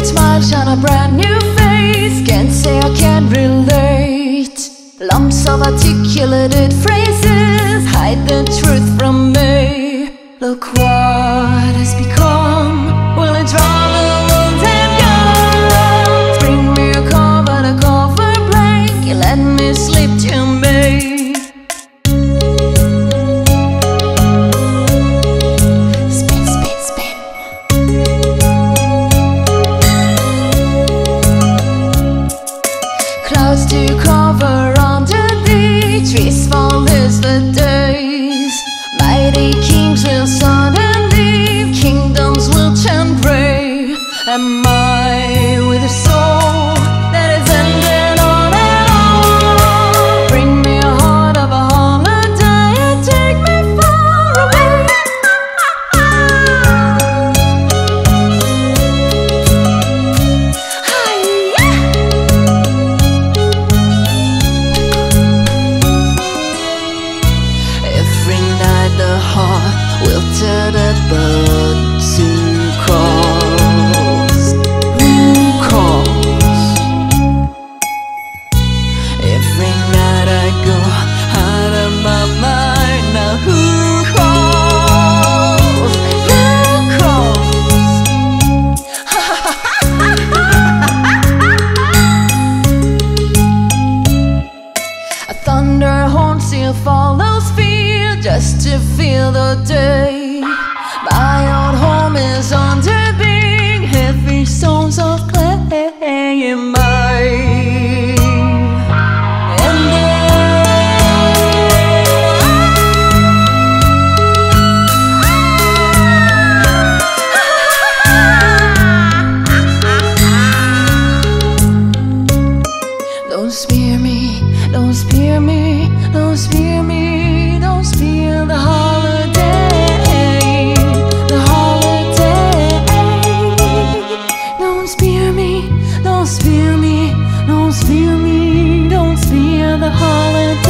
weird smiles shine a brand new face Can't say I can relate. Lumps of articulated phrases Hide the truth from me. Look what has become. Will it You Let me slip to me. desert above the day. My old home is on fear me, don't fear me, don't fear me, don't fear the holiday.